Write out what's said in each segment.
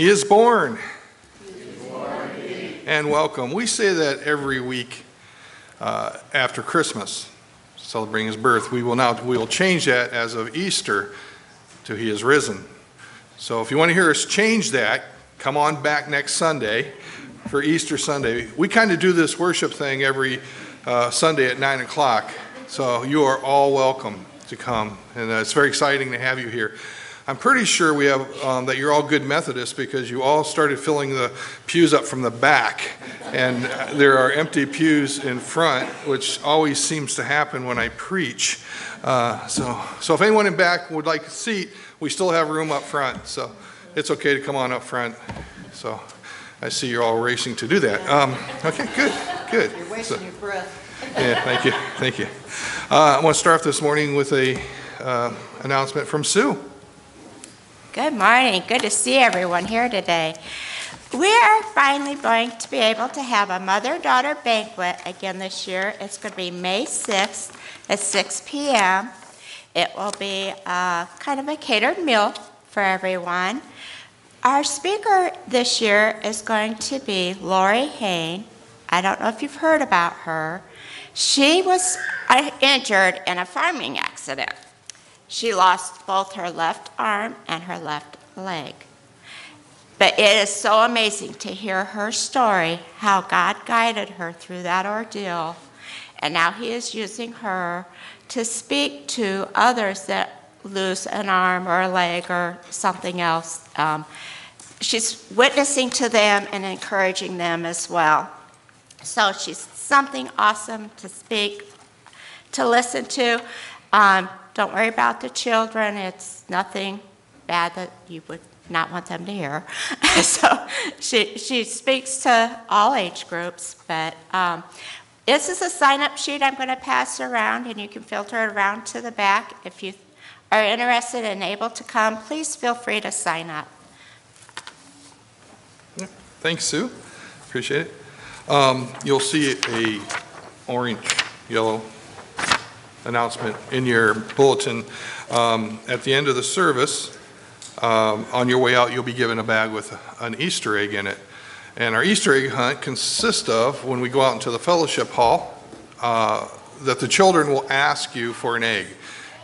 He is born. and welcome. We say that every week uh, after Christmas, celebrating his birth. We will now we will change that as of Easter to he is risen. So if you want to hear us change that, come on back next Sunday for Easter Sunday. We kind of do this worship thing every uh, Sunday at 9 o'clock. So you are all welcome to come. And uh, it's very exciting to have you here. I'm pretty sure we have um, that you're all good Methodists because you all started filling the pews up from the back, and there are empty pews in front, which always seems to happen when I preach. Uh, so, so if anyone in back would like a seat, we still have room up front. So it's okay to come on up front. So I see you're all racing to do that. Um, okay, good, good. You're wasting so, your breath. yeah, thank you, thank you. Uh, I want to start off this morning with a uh, announcement from Sue. Good morning. Good to see everyone here today. We are finally going to be able to have a mother daughter banquet again this year. It's going to be May 6th at 6 p.m. It will be a, kind of a catered meal for everyone. Our speaker this year is going to be Lori Hain. I don't know if you've heard about her. She was uh, injured in a farming accident. She lost both her left arm and her left leg. But it is so amazing to hear her story, how God guided her through that ordeal. And now He is using her to speak to others that lose an arm or a leg or something else. Um, she's witnessing to them and encouraging them as well. So she's something awesome to speak, to listen to. Um, don't worry about the children. It's nothing bad that you would not want them to hear. so she, she speaks to all age groups, but um, this is a sign up sheet I'm going to pass around, and you can filter it around to the back. If you are interested and able to come, please feel free to sign up. Yeah. Thanks, Sue. Appreciate it. Um, you'll see a orange, yellow announcement in your bulletin. Um, at the end of the service, um, on your way out, you'll be given a bag with an Easter egg in it. And our Easter egg hunt consists of when we go out into the fellowship hall, uh, that the children will ask you for an egg.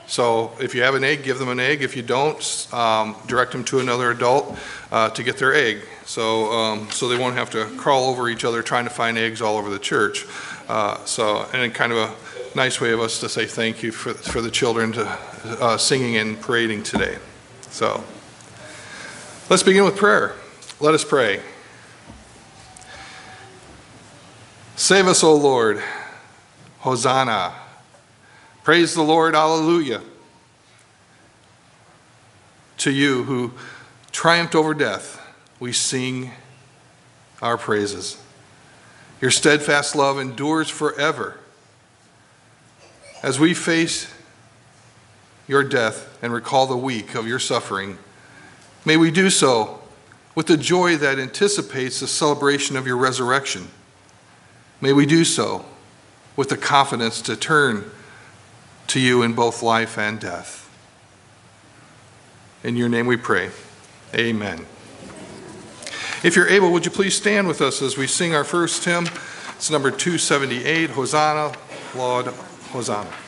So if you have an egg, give them an egg. If you don't, um, direct them to another adult uh, to get their egg. So, um, so they won't have to crawl over each other trying to find eggs all over the church. Uh, so, and kind of a nice way of us to say thank you for, for the children to uh, singing and parading today. So let's begin with prayer. Let us pray. Save us, O Lord. Hosanna. Praise the Lord. Alleluia. To you who triumphed over death, we sing our praises. Your steadfast love endures forever. As we face your death and recall the week of your suffering, may we do so with the joy that anticipates the celebration of your resurrection. May we do so with the confidence to turn to you in both life and death. In your name we pray. Amen. If you're able, would you please stand with us as we sing our first hymn? It's number 278, Hosanna, Loud Hosanna.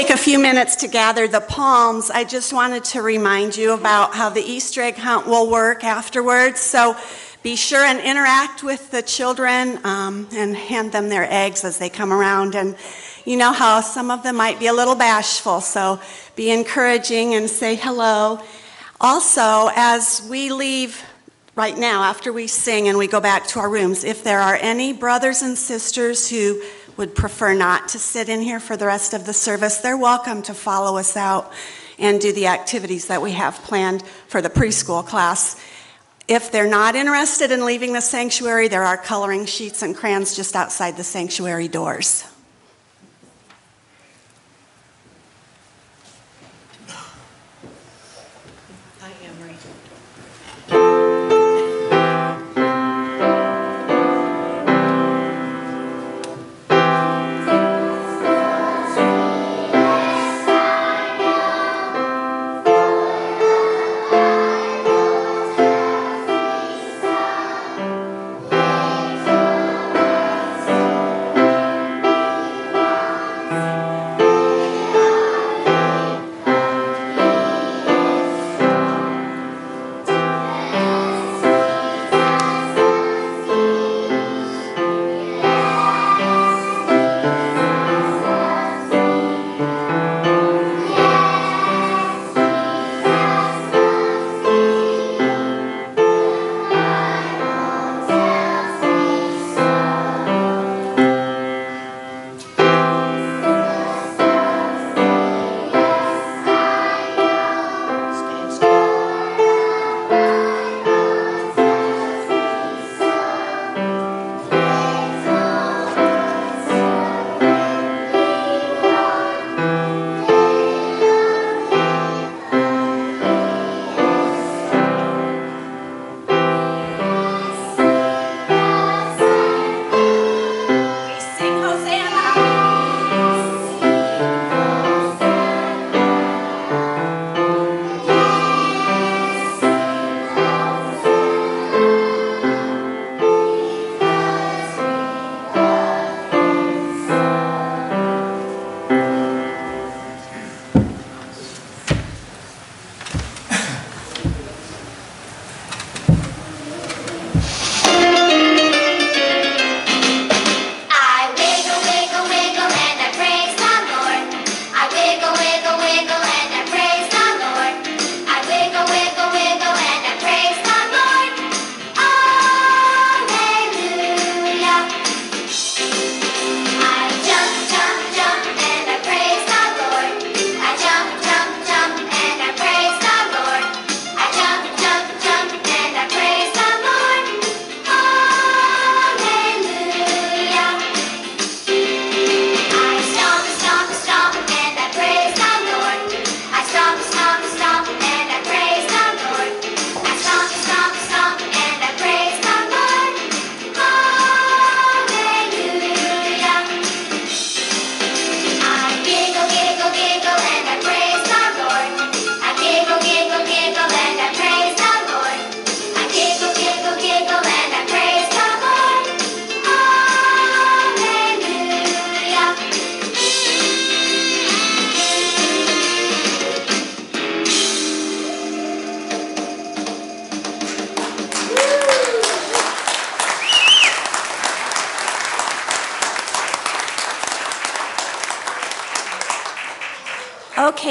Take a few minutes to gather the palms, I just wanted to remind you about how the Easter egg hunt will work afterwards. So be sure and interact with the children um, and hand them their eggs as they come around. And you know how some of them might be a little bashful, so be encouraging and say hello. Also, as we leave right now, after we sing and we go back to our rooms, if there are any brothers and sisters who would prefer not to sit in here for the rest of the service, they're welcome to follow us out and do the activities that we have planned for the preschool class. If they're not interested in leaving the sanctuary, there are coloring sheets and crayons just outside the sanctuary doors.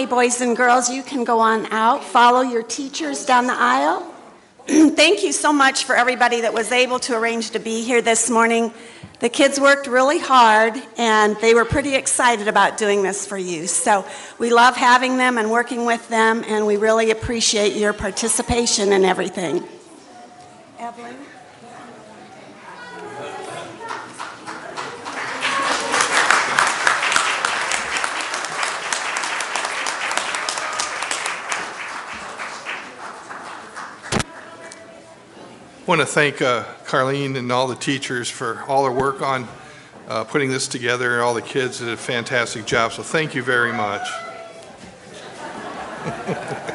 Boys and girls, you can go on out. Follow your teachers down the aisle. Thank you so much for everybody that was able to arrange to be here this morning. The kids worked really hard and they were pretty excited about doing this for you. So we love having them and working with them, and we really appreciate your participation and everything. Want to thank uh, Carleen and all the teachers for all their work on uh, putting this together. And all the kids did a fantastic job, so thank you very much.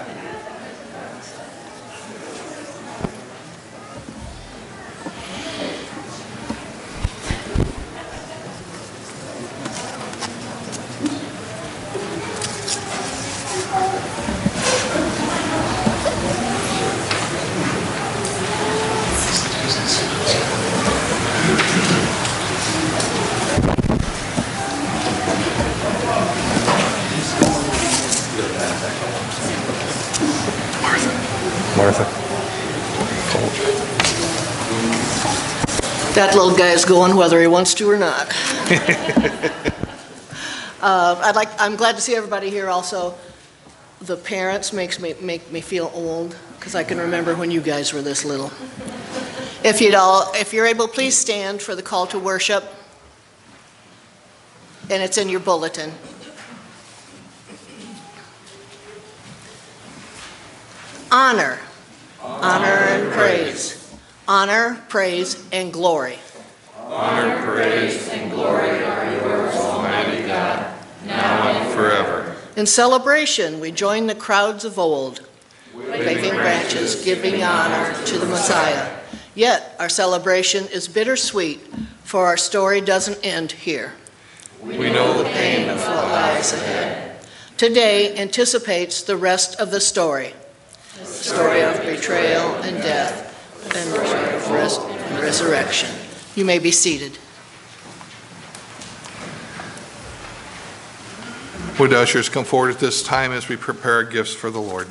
That guy's going whether he wants to or not. Uh, I'd like, I'm glad to see everybody here also. The parents makes me, make me feel old, because I can remember when you guys were this little. If you'd all, if you're able, please stand for the call to worship. And it's in your bulletin. Honor, honor and praise. Honor, praise, and glory. Forever. In celebration, we join the crowds of old, waving branches, giving honor to the Messiah. Yet, our celebration is bittersweet, for our story doesn't end here. We know the Pain of what lies ahead. Today anticipates the rest of the story. The story of betrayal and death, and of res- and resurrection. You may be seated. Would ushers come forward at this time as we prepare gifts for the Lord?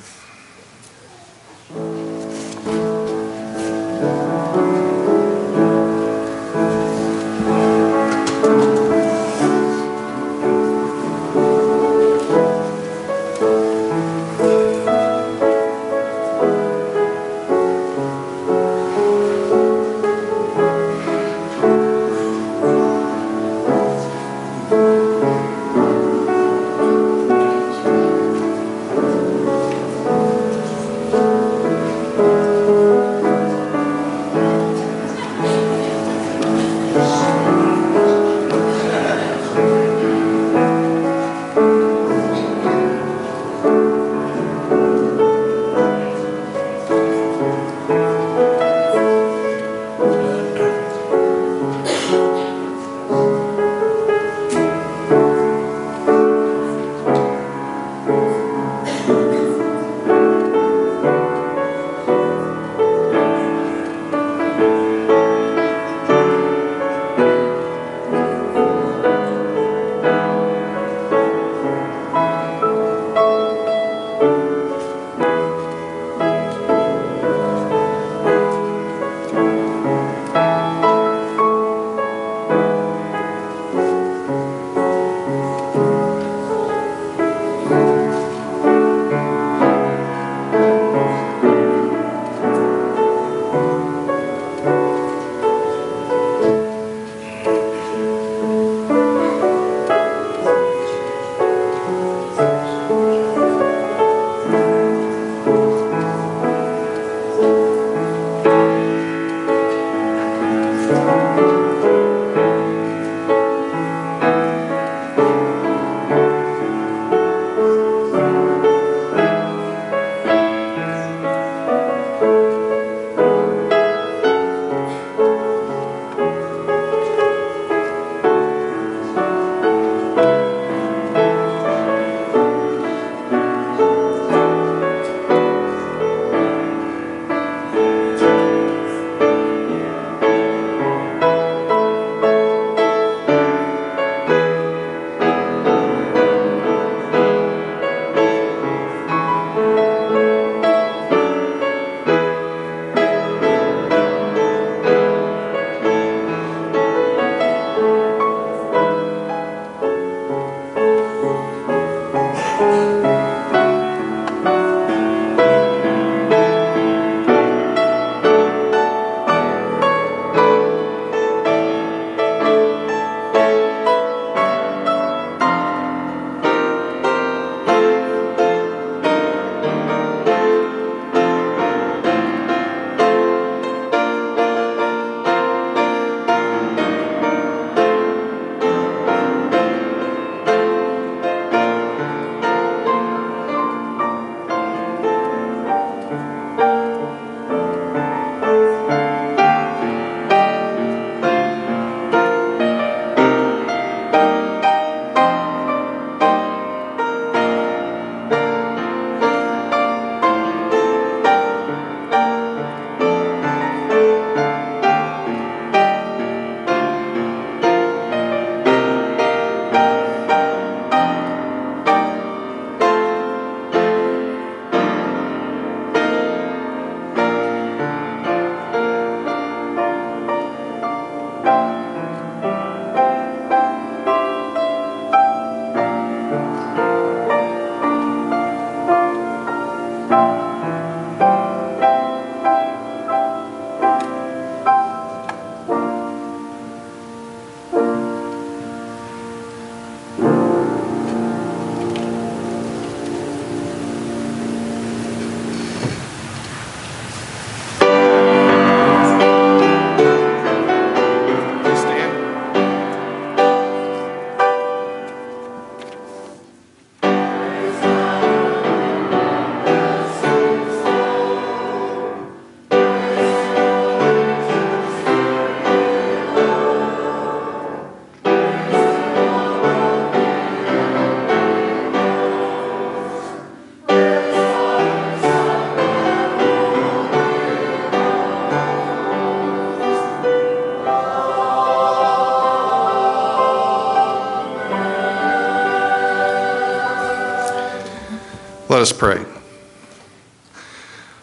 Us pray.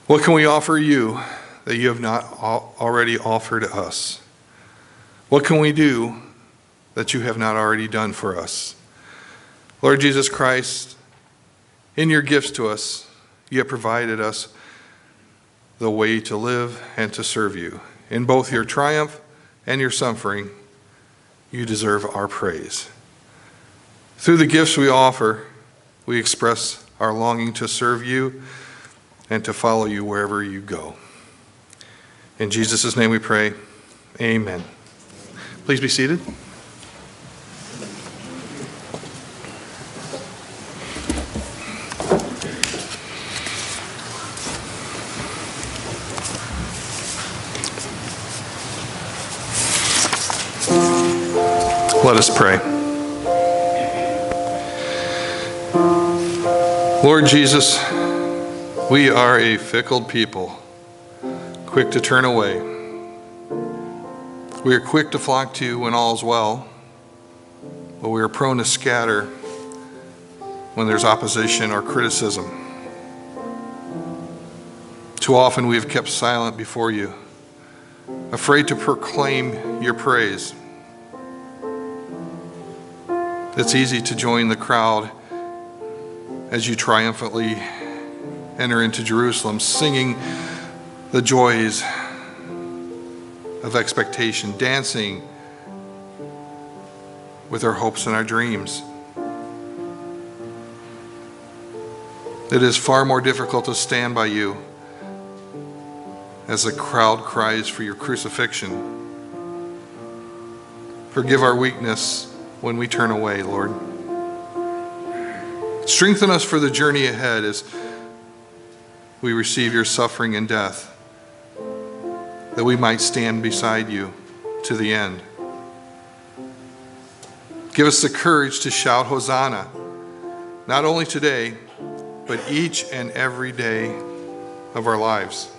What can we offer you that you have not already offered us? What can we do that you have not already done for us? Lord Jesus Christ, in your gifts to us, you have provided us the way to live and to serve you. In both your triumph and your suffering, you deserve our praise. Through the gifts we offer, we express our longing to serve you and to follow you wherever you go. In Jesus' name we pray. Amen. Please be seated. Lord Jesus, we are a fickle people, quick to turn away. We are quick to flock to you when all is well, but we are prone to scatter when there's opposition or criticism. Too often we have kept silent before you, afraid to proclaim your praise. It's easy to join the crowd as you triumphantly enter into Jerusalem, singing the joys of expectation, dancing with our hopes and our dreams. It is far more difficult to stand by you as the crowd cries for your crucifixion. Forgive our weakness when we turn away, Lord. Strengthen us for the journey ahead as we receive your suffering and death, that we might stand beside you to the end. Give us the courage to shout Hosanna, not only today, but each and every day of our lives.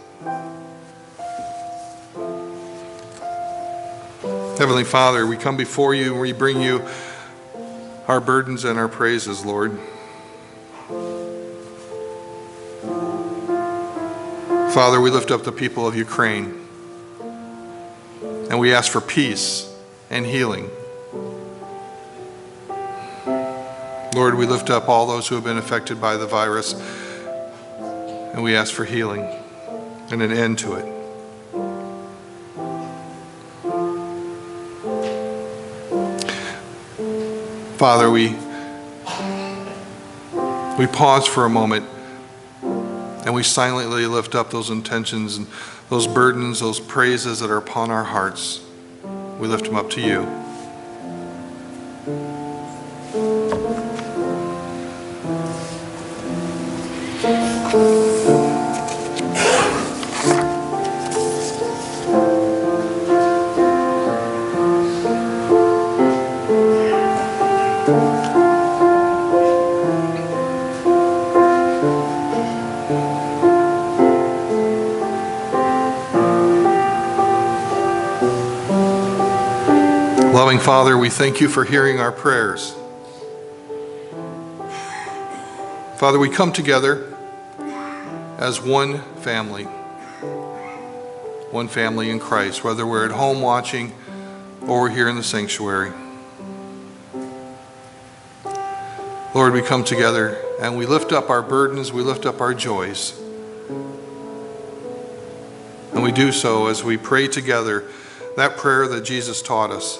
Heavenly Father, we come before you and we bring you our burdens and our praises, Lord. Father, we lift up the people of Ukraine and we ask for peace and healing. Lord, we lift up all those who have been affected by the virus and we ask for healing and an end to it. Father, we, we pause for a moment and we silently lift up those intentions and those burdens, those praises that are upon our hearts. We lift them up to you. Father, we thank you for hearing our prayers. Father, we come together as one family, one family in Christ, whether we're at home watching or we're here in the sanctuary. Lord, we come together and we lift up our burdens, we lift up our joys. And we do so as we pray together that prayer that Jesus taught us,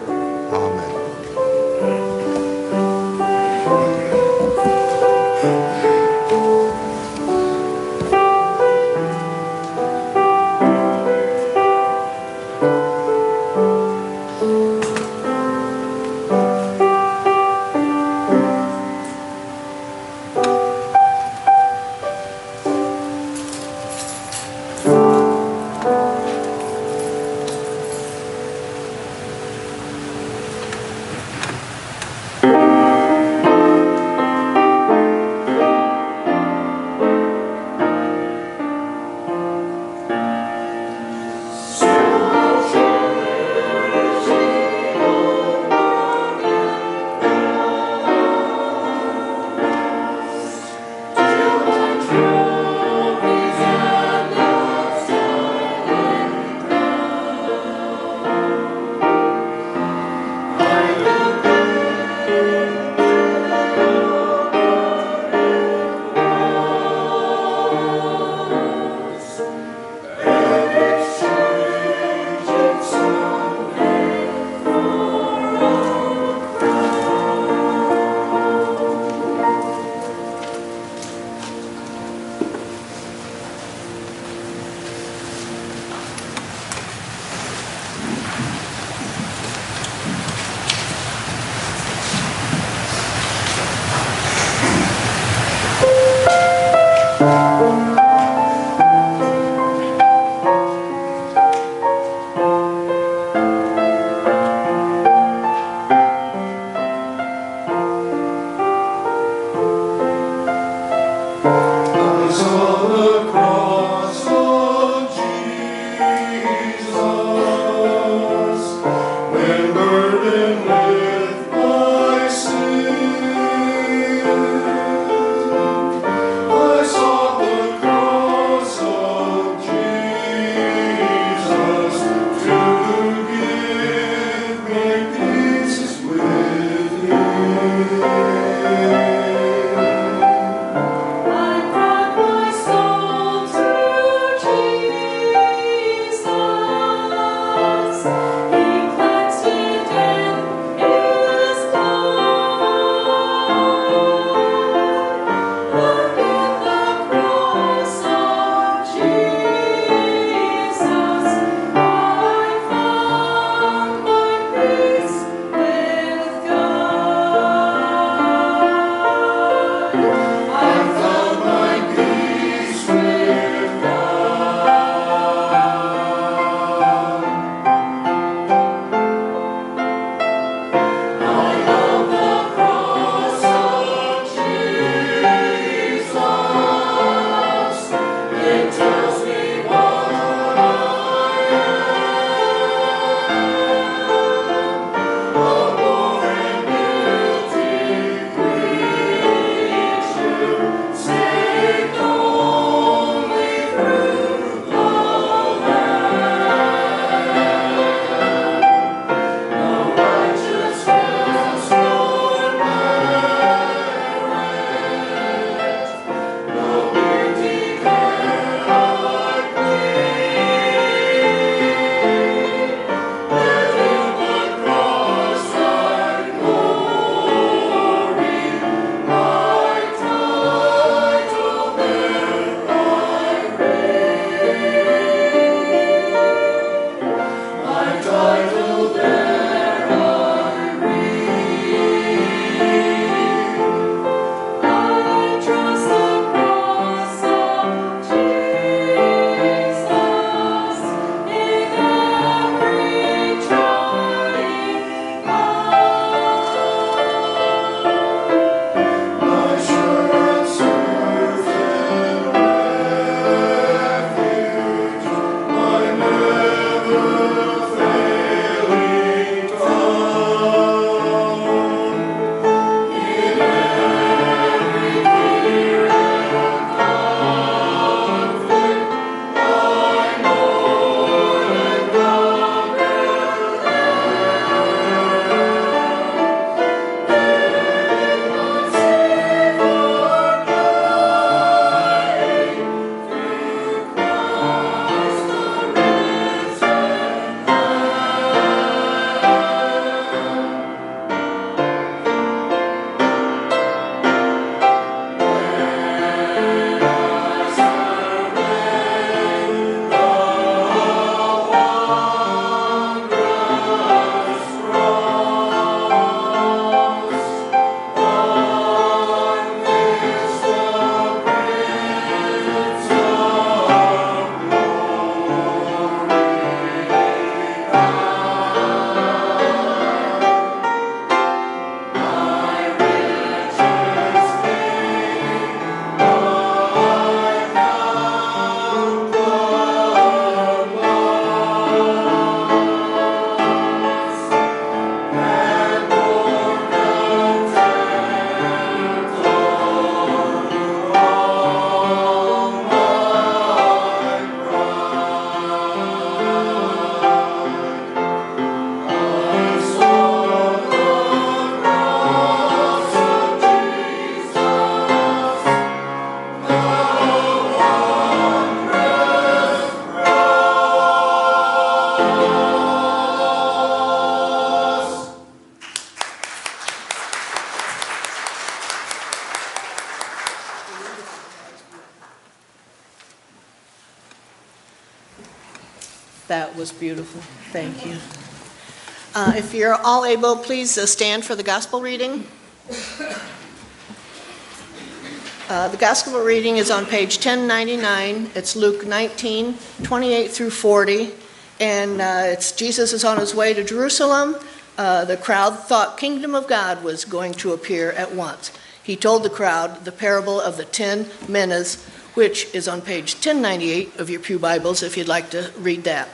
Beautiful. Thank you. Uh, If you're all able, please uh, stand for the gospel reading. Uh, The gospel reading is on page 1099. It's Luke 19, 28 through 40. And uh, it's Jesus is on his way to Jerusalem. Uh, The crowd thought kingdom of God was going to appear at once. He told the crowd the parable of the ten minas, which is on page 1098 of your Pew Bibles, if you'd like to read that.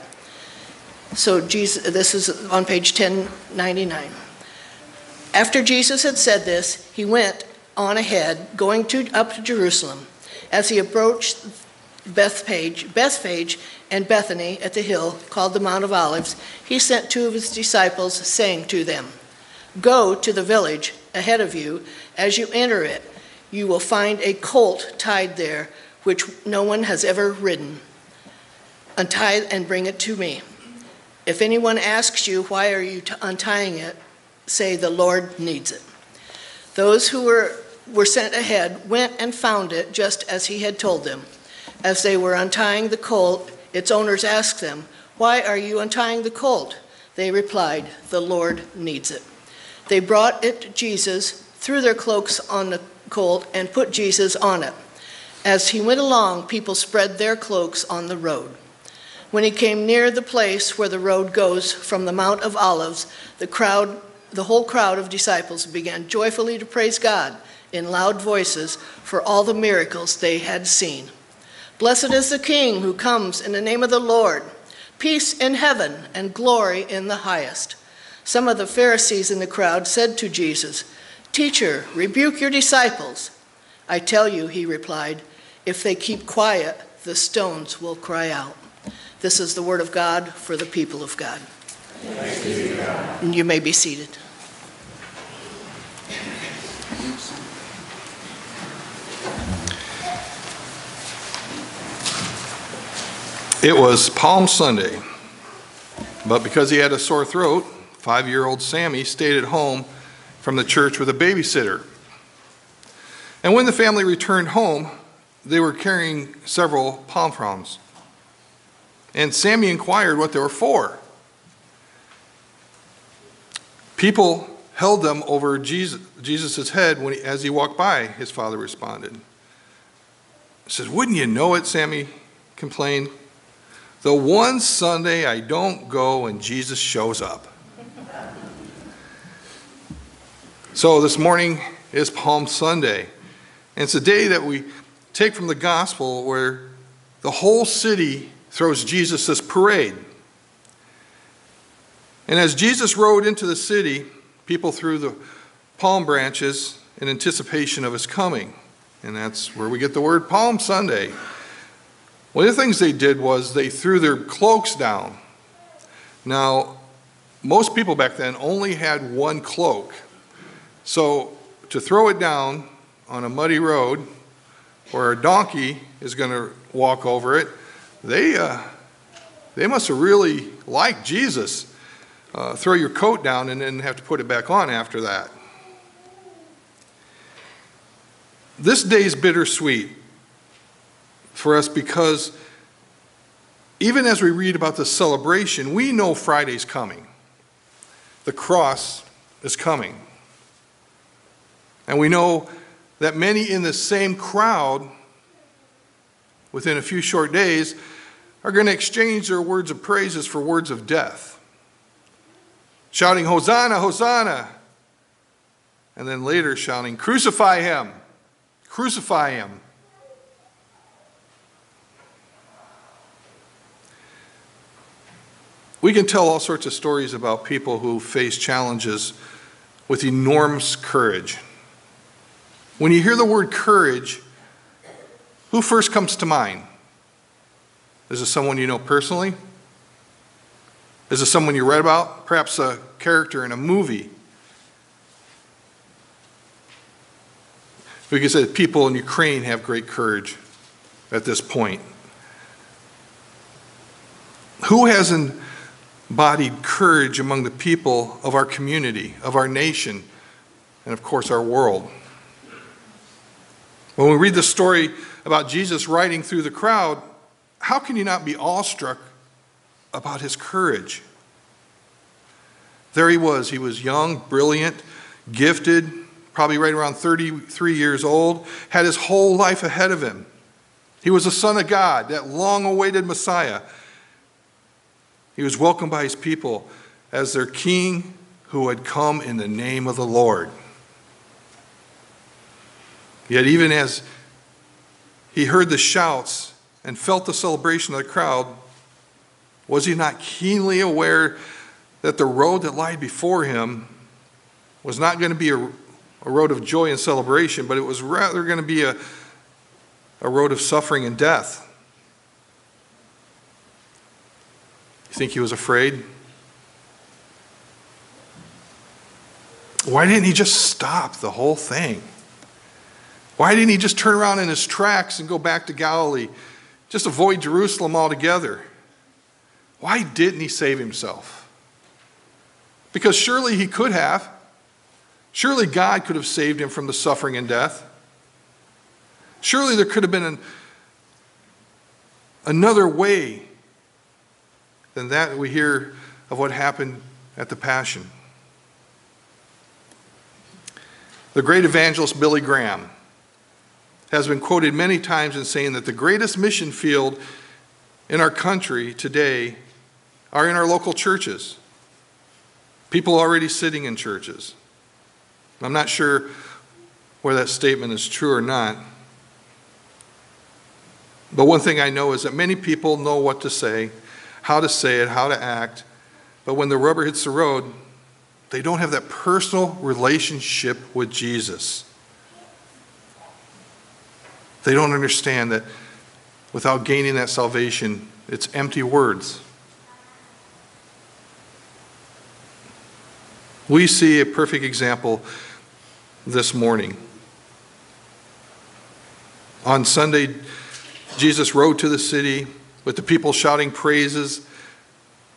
So Jesus, this is on page 1099. After Jesus had said this, he went on ahead, going to, up to Jerusalem. As he approached Bethpage, Bethphage and Bethany at the hill called the Mount of Olives, he sent two of his disciples, saying to them, Go to the village ahead of you. As you enter it, you will find a colt tied there, which no one has ever ridden. Untie and bring it to me. If anyone asks you, Why are you untying it? say, The Lord needs it. Those who were, were sent ahead went and found it just as he had told them. As they were untying the colt, its owners asked them, Why are you untying the colt? They replied, The Lord needs it. They brought it to Jesus, threw their cloaks on the colt, and put Jesus on it. As he went along, people spread their cloaks on the road. When he came near the place where the road goes from the Mount of Olives, the crowd, the whole crowd of disciples began joyfully to praise God in loud voices for all the miracles they had seen. Blessed is the King who comes in the name of the Lord. Peace in heaven and glory in the highest. Some of the Pharisees in the crowd said to Jesus, Teacher, rebuke your disciples. I tell you, he replied, if they keep quiet, the stones will cry out. This is the word of God for the people of God. And you may be seated. It was Palm Sunday, but because he had a sore throat, five year old Sammy stayed at home from the church with a babysitter. And when the family returned home, they were carrying several palm fronds. And Sammy inquired what they were for. People held them over Jesus' Jesus's head when he, as he walked by, his father responded. He says, Wouldn't you know it, Sammy complained. The one Sunday I don't go and Jesus shows up. So this morning is Palm Sunday. And it's a day that we take from the gospel where the whole city throws Jesus' this parade. And as Jesus rode into the city, people threw the palm branches in anticipation of his coming. And that's where we get the word Palm Sunday. One of the things they did was they threw their cloaks down. Now, most people back then only had one cloak. So to throw it down on a muddy road where a donkey is going to walk over it, they, uh, they must have really liked Jesus. Uh, throw your coat down and then have to put it back on after that. This day is bittersweet for us because even as we read about the celebration, we know Friday's coming. The cross is coming. And we know that many in the same crowd, within a few short days, are going to exchange their words of praises for words of death, shouting, Hosanna, Hosanna, and then later shouting, Crucify him, crucify him. We can tell all sorts of stories about people who face challenges with enormous courage. When you hear the word courage, who first comes to mind? Is it someone you know personally? Is it someone you read about? Perhaps a character in a movie? We could say people in Ukraine have great courage at this point. Who has embodied courage among the people of our community, of our nation, and of course our world? When we read the story about Jesus riding through the crowd, how can you not be awestruck about his courage. There he was. He was young, brilliant, gifted, probably right around 33 years old, had his whole life ahead of him. He was the Son of God, that long awaited Messiah. He was welcomed by his people as their king who had come in the name of the Lord. Yet, even as he heard the shouts and felt the celebration of the crowd, was he not keenly aware that the road that lied before him was not going to be a, a road of joy and celebration, but it was rather going to be a, a road of suffering and death? You think he was afraid? Why didn't he just stop the whole thing? Why didn't he just turn around in his tracks and go back to Galilee? Just avoid Jerusalem altogether? Why didn't he save himself? Because surely he could have. Surely God could have saved him from the suffering and death. Surely there could have been an, another way than that we hear of what happened at the Passion. The great evangelist Billy Graham has been quoted many times in saying that the greatest mission field in our country today are in our local churches. People already sitting in churches. I'm not sure where that statement is true or not. But one thing I know is that many people know what to say, how to say it, how to act. But when the rubber hits the road, they don't have that personal relationship with Jesus. They don't understand that without gaining that salvation, it's empty words. We see a perfect example this morning. On Sunday, Jesus rode to the city with the people shouting praises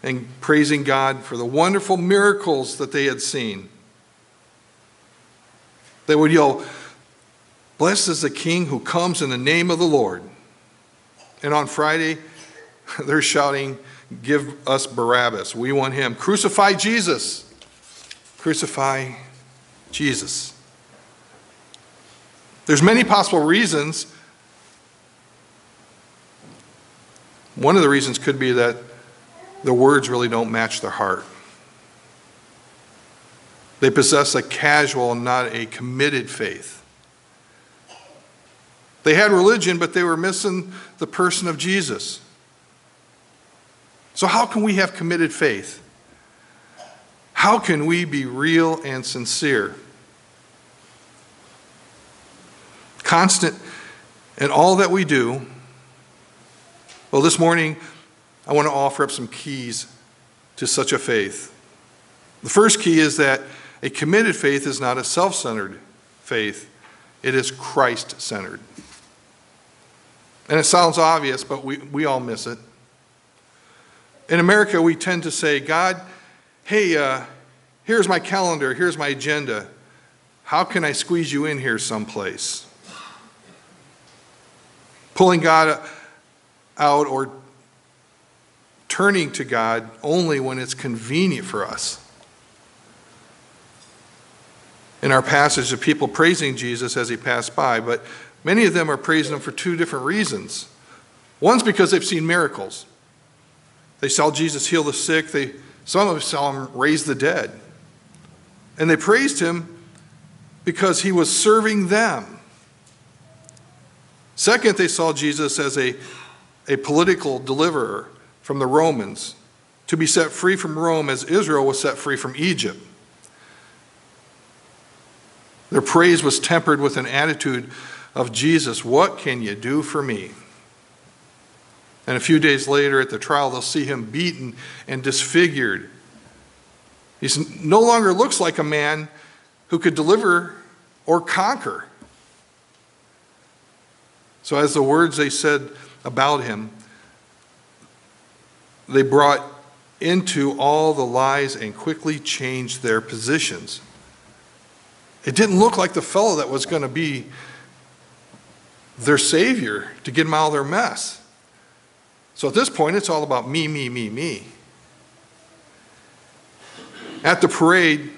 and praising God for the wonderful miracles that they had seen. They would yell, Blessed is the King who comes in the name of the Lord. And on Friday, they're shouting, Give us Barabbas. We want him. Crucify Jesus. Crucify Jesus. There's many possible reasons. One of the reasons could be that the words really don't match their heart. They possess a casual, not a committed faith. They had religion, but they were missing the person of Jesus. So, how can we have committed faith? How can we be real and sincere? Constant in all that we do. Well, this morning, I want to offer up some keys to such a faith. The first key is that a committed faith is not a self centered faith, it is Christ centered. And it sounds obvious, but we, we all miss it. In America, we tend to say, God, hey, uh, here's my calendar, here's my agenda. How can I squeeze you in here someplace? Pulling God out or turning to God only when it's convenient for us. In our passage, the people praising Jesus as he passed by, but many of them are praising him for two different reasons. One's because they've seen miracles. They saw Jesus heal the sick, they, some of them saw him raise the dead. And they praised him because he was serving them. Second, they saw Jesus as a, a political deliverer from the Romans to be set free from Rome as Israel was set free from Egypt. Their praise was tempered with an attitude of Jesus, what can you do for me? And a few days later at the trial, they'll see him beaten and disfigured. He no longer looks like a man who could deliver or conquer. So, as the words they said about him, they brought into all the lies and quickly changed their positions. It didn't look like the fellow that was going to be their savior to get them out of their mess. So at this point, it's all about me, me, me, me. At the parade,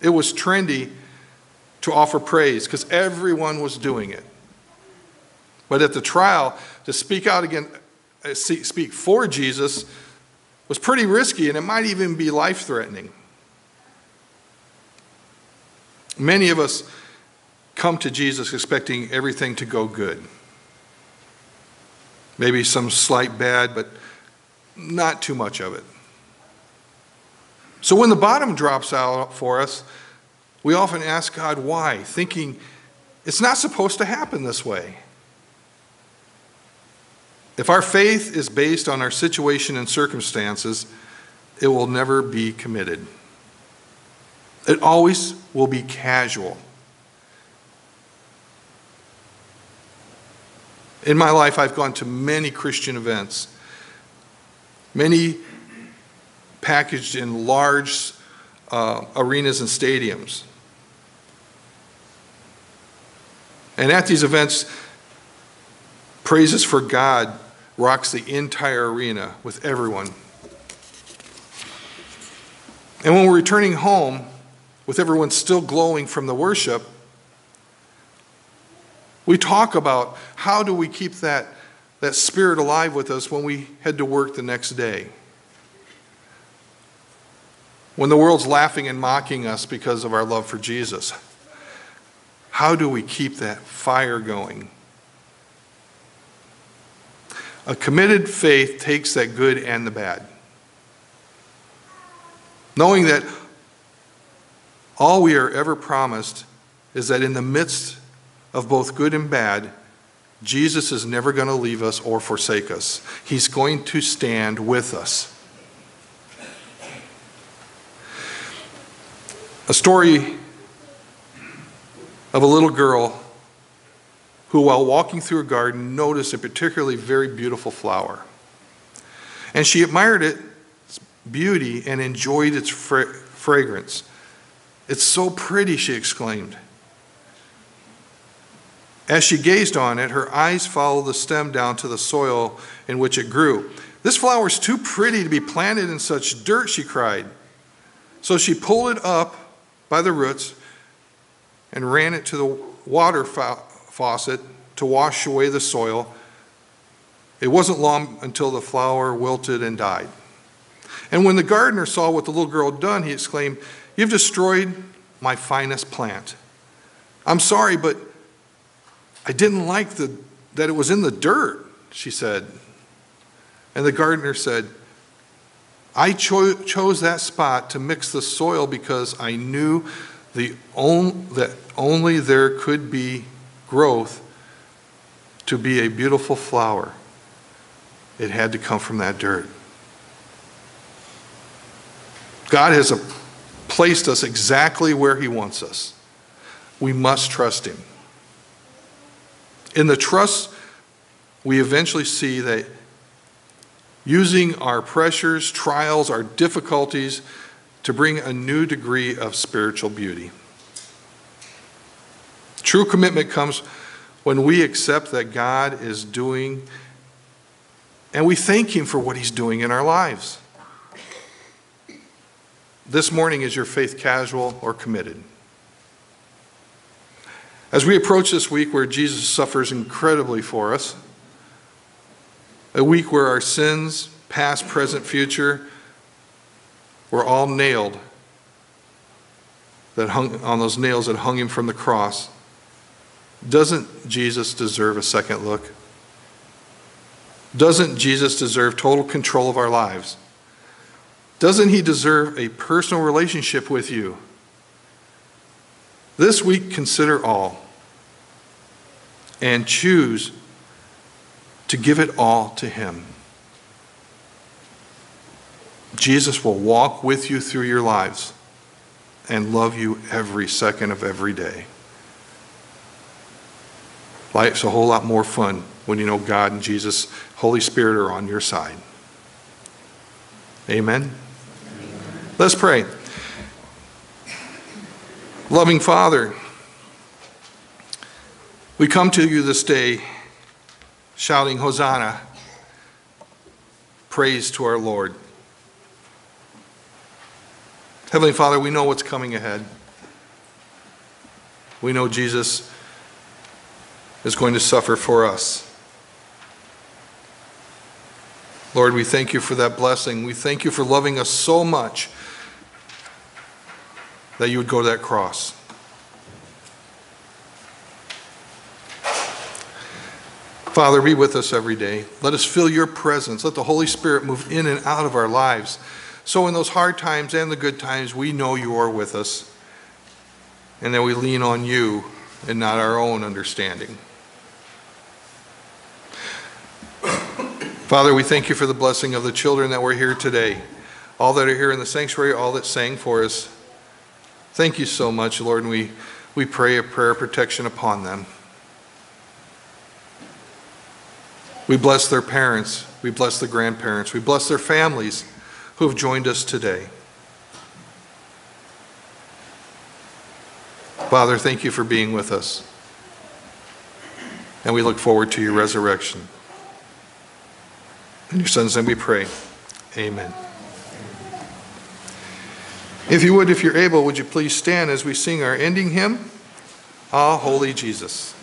it was trendy to offer praise because everyone was doing it. But at the trial, to speak out again, uh, speak for Jesus was pretty risky and it might even be life threatening. Many of us come to Jesus expecting everything to go good. Maybe some slight bad, but not too much of it. So when the bottom drops out for us, we often ask God why, thinking it's not supposed to happen this way. If our faith is based on our situation and circumstances, it will never be committed. It always will be casual. In my life, I've gone to many Christian events, many packaged in large uh, arenas and stadiums. And at these events, praises for God rocks the entire arena with everyone. And when we're returning home, with everyone still glowing from the worship, we talk about how do we keep that, that spirit alive with us when we head to work the next day. When the world's laughing and mocking us because of our love for Jesus, how do we keep that fire going? A committed faith takes that good and the bad. Knowing that all we are ever promised is that in the midst of both good and bad, Jesus is never going to leave us or forsake us. He's going to stand with us. A story of a little girl who, while walking through a garden, noticed a particularly very beautiful flower. And she admired its beauty and enjoyed its fra- fragrance. It's so pretty, she exclaimed. As she gazed on it, her eyes followed the stem down to the soil in which it grew. This flower is too pretty to be planted in such dirt, she cried. So she pulled it up by the roots and ran it to the water fa- faucet to wash away the soil. It wasn't long until the flower wilted and died. And when the gardener saw what the little girl had done, he exclaimed, You've destroyed my finest plant. I'm sorry, but I didn't like the, that it was in the dirt, she said. And the gardener said, I cho- chose that spot to mix the soil because I knew the on- that only there could be growth to be a beautiful flower. It had to come from that dirt. God has placed us exactly where He wants us. We must trust Him. In the trust, we eventually see that using our pressures, trials, our difficulties to bring a new degree of spiritual beauty. True commitment comes when we accept that God is doing and we thank Him for what He's doing in our lives. This morning, is your faith casual or committed? As we approach this week where Jesus suffers incredibly for us, a week where our sins, past, present, future, were all nailed that hung on those nails that hung him from the cross. Doesn't Jesus deserve a second look? Doesn't Jesus deserve total control of our lives? Doesn't he deserve a personal relationship with you? This week, consider all and choose to give it all to him. Jesus will walk with you through your lives and love you every second of every day. Life's a whole lot more fun when you know God and Jesus, Holy Spirit are on your side. Amen. Let's pray. Loving Father, we come to you this day shouting, Hosanna. praise to our Lord. Heavenly Father, we know what's coming ahead. We know Jesus is going to suffer for us. Lord, we thank you for that blessing. We thank you for loving us so much that you would go to that cross. Father, be with us every day. Let us feel your presence. Let the Holy Spirit move in and out of our lives. So, in those hard times and the good times, we know you are with us and that we lean on you and not our own understanding. Father, we thank you for the blessing of the children that were here today, all that are here in the sanctuary, all that sang for us. Thank you so much, Lord, and we, we pray a prayer of protection upon them. We bless their parents, we bless the grandparents, we bless their families who have joined us today. Father, thank you for being with us. And we look forward to your resurrection. In your son's name we pray. Amen. If you would, if you're able, would you please stand as we sing our ending hymn, Ah, Holy Jesus.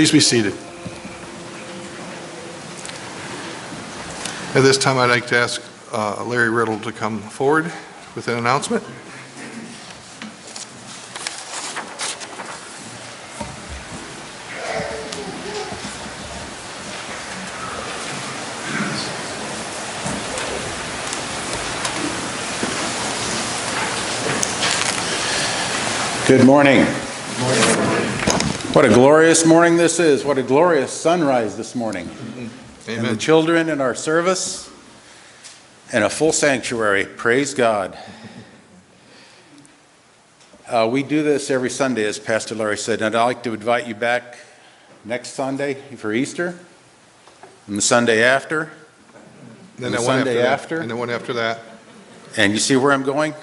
Please be seated. At this time, I'd like to ask uh, Larry Riddle to come forward with an announcement. Good morning. What a glorious morning this is. What a glorious sunrise this morning. And the children in our service and a full sanctuary. Praise God. Uh, we do this every Sunday, as Pastor Larry said, and I'd like to invite you back next Sunday for Easter and the Sunday after. Then the Sunday that, after? And then one after that. And you see where I'm going?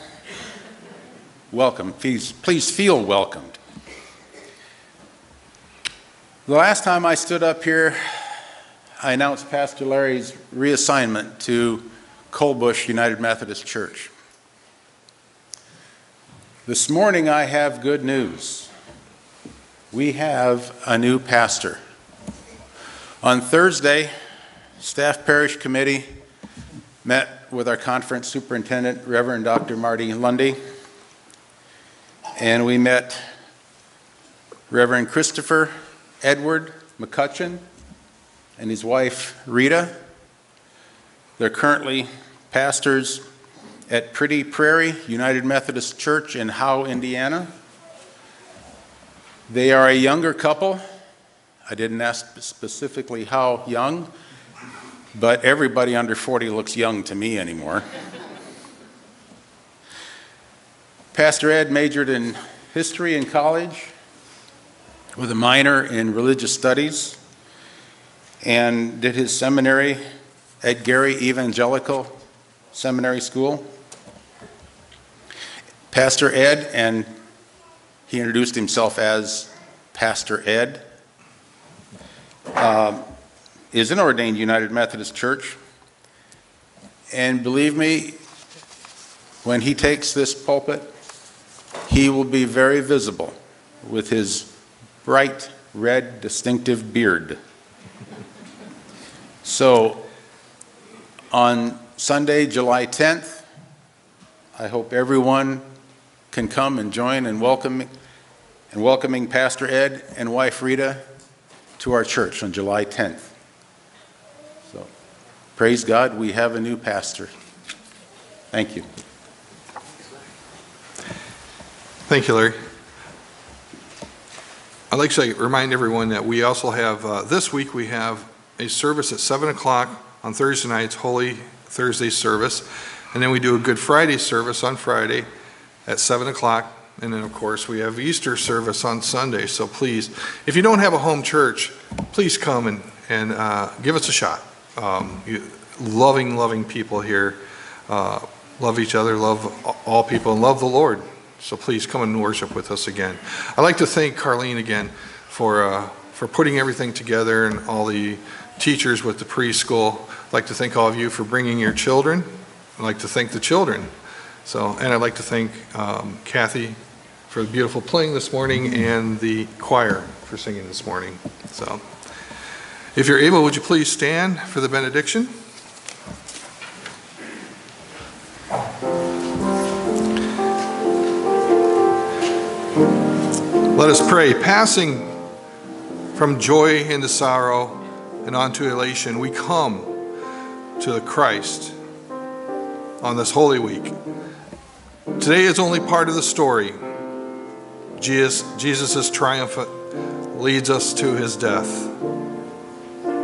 Welcome. Please, please feel welcomed. The last time I stood up here, I announced Pastor Larry's reassignment to Colbush United Methodist Church. This morning, I have good news. We have a new pastor. On Thursday, Staff Parish Committee met with our conference superintendent, Reverend Dr. Marty Lundy, and we met Reverend Christopher Edward McCutcheon and his wife Rita. They're currently pastors at Pretty Prairie United Methodist Church in Howe, Indiana. They are a younger couple. I didn't ask specifically how young, but everybody under 40 looks young to me anymore. Pastor Ed majored in history in college with a minor in religious studies and did his seminary at Garrett Evangelical Seminary School. Pastor Ed, and he introduced himself as Pastor Ed, um, is an ordained United Methodist Church. And believe me, when he takes this pulpit, he will be very visible with his bright red distinctive beard. So on Sunday, July 10th, I hope everyone can come and join in welcoming and welcoming Pastor Ed and wife Rita to our church on July 10th. So praise God, we have a new pastor. Thank you. Thank you, Larry. I'd like to remind everyone that we also have, uh, this week, we have a service at 7 o'clock on Thursday nights, Holy Thursday service. And then we do a Good Friday service on Friday at 7 o'clock. And then, of course, we have Easter service on Sunday. So please, if you don't have a home church, please come and, and uh, give us a shot. Um, you- Loving, loving people here. uh, Love each other, love all people, and love the Lord. So please come and worship with us again. I'd like to thank Carlene again for, uh, for putting everything together and all the teachers with the preschool. I'd like to thank all of you for bringing your children. I'd like to thank the children. So, and I'd like to thank um, Kathy for the beautiful playing this morning and the choir for singing this morning. So, if you're able, would you please stand for the benediction? Passing from joy into sorrow and onto elation, we come to the Christ on this Holy Week. Today is only part of the story. Jesus' triumph leads us to his death,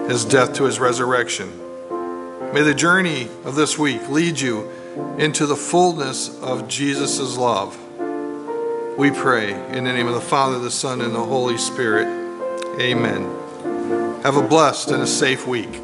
his death to his resurrection. May the journey of this week lead you into the fullness of Jesus' love. We pray in the name of the Father, the Son, and the Holy Spirit. Amen. Have a blessed and a safe week.